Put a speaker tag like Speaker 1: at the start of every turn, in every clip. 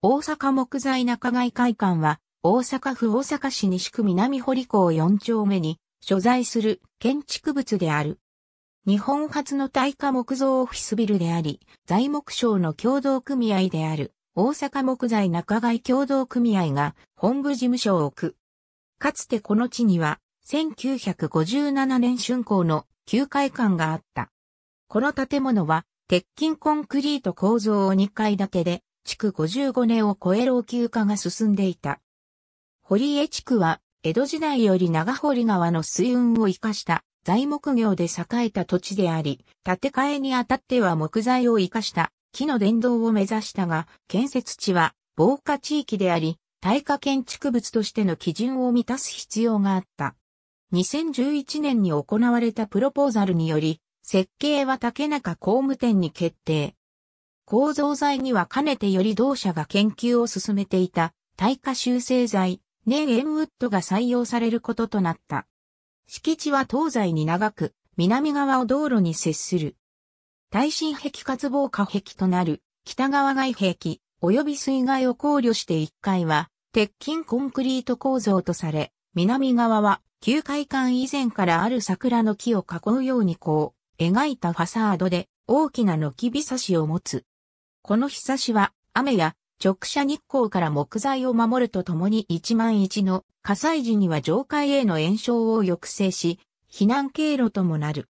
Speaker 1: 大阪木材中外会館は、大阪府大阪市西区南堀港4丁目に所在する建築物である。日本初の耐火木造オフィスビルであり、材木商の共同組合である大阪木材中外共同組合が本部事務所を置く。かつてこの地には1957年竣工の旧会館があった。この建物は鉄筋コンクリート構造を2階建てで築55年を超え老朽化が進んでいた。堀江地区は江戸時代より長堀川の水運を生かした材木業で栄えた土地であり、建て替えにあたっては木材を生かした木の伝道を目指したが、建設地は防火地域であり、耐火建築物としての基準を満たす必要があった。2011年に行われたプロポーザルにより、設計は竹中工務店に決定。構造材にはかねてより同社が研究を進めていた耐火修正材、ネンエンウッドが採用されることとなった。敷地は東西に長く、南側を道路に接する。耐震壁活防火壁となる北側外壁及び水害を考慮して1階は鉄筋コンクリート構造とされ、南側は旧会館以前からある桜の木を囲うようにこう描いたファサードで大きな軒びさしを持つ。この日差しは雨や直射日光から木材を守るとともに一万一の火災時には上階への炎症を抑制し、避難経路ともなる。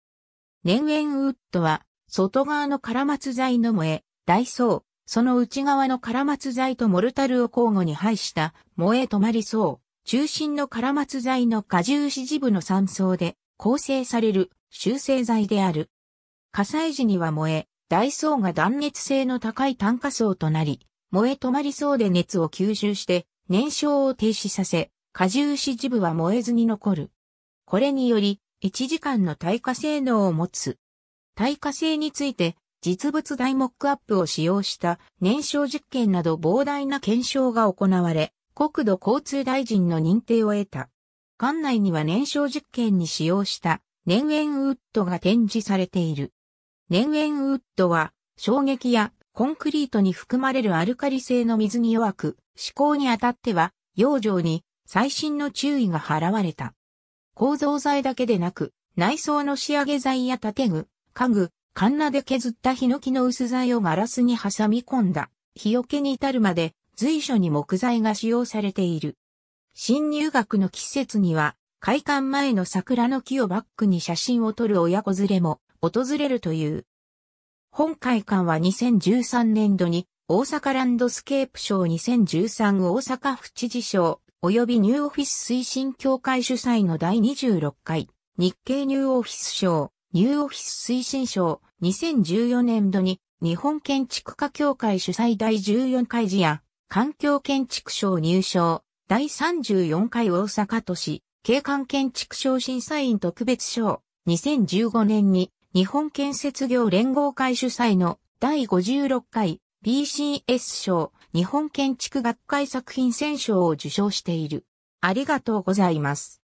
Speaker 1: 年々ウッドは外側の唐松材の燃え、大層、その内側の唐松材とモルタルを交互に配した燃え止まりそう、中心の唐松材の荷重支持部の三層で構成される修正材である。火災時には燃え、大層が断熱性の高い炭化層となり、燃え止まりそうで熱を吸収して燃焼を停止させ、荷重支持部は燃えずに残る。これにより、1時間の耐火性能を持つ。耐火性について、実物大モックアップを使用した燃焼実験など膨大な検証が行われ、国土交通大臣の認定を得た。館内には燃焼実験に使用した年塩ウッドが展示されている。年塩ウッドは衝撃やコンクリートに含まれるアルカリ性の水に弱く、施工にあたっては、養生に最新の注意が払われた。構造材だけでなく、内装の仕上げ材や建具、家具、カンナで削ったヒノキの薄材をガラスに挟み込んだ、日よけに至るまで随所に木材が使用されている。新入学の季節には、開館前の桜の木をバックに写真を撮る親子連れも訪れるという。本会館は2013年度に大阪ランドスケープ賞2013大阪府知事賞及びニューオフィス推進協会主催の第26回日経ニューオフィス賞ニューオフィス推進賞2014年度に日本建築家協会主催第14回事案環境建築賞入賞第34回大阪都市景観建築賞審査員特別賞2015年に日本建設業連合会主催の第56回 BCS 賞日本建築学会作品選賞を受賞している。ありがとうございます。